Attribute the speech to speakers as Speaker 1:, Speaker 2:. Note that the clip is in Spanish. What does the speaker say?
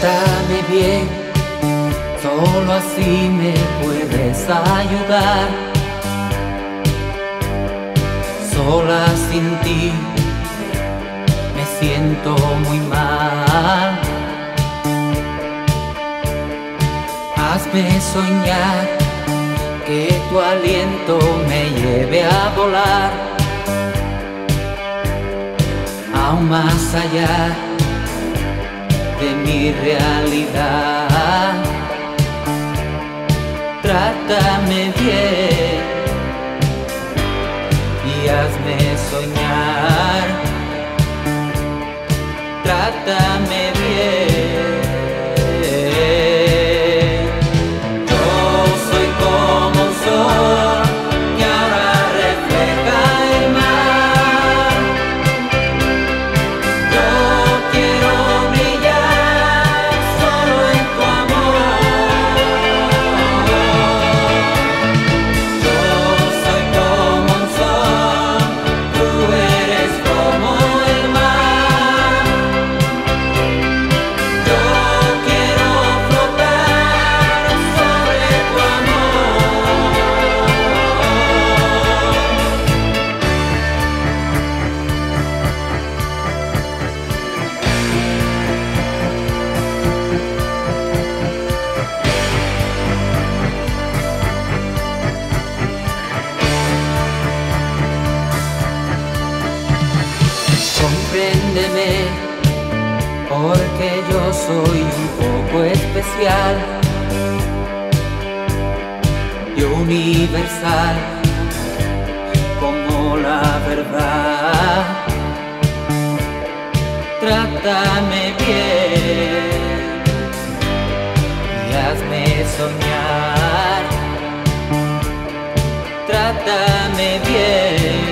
Speaker 1: Trátame bien, solo así me puedes ayudar. Sola sin ti me siento muy mal. Hazme soñar que tu aliento me lleve a volar aún más allá de mi realidad. Trátame bien y hazme soñar. Trátame bien. Porque yo soy un poco especial y universal como la verdad. Trátame bien y hazme soñar. Trátame bien.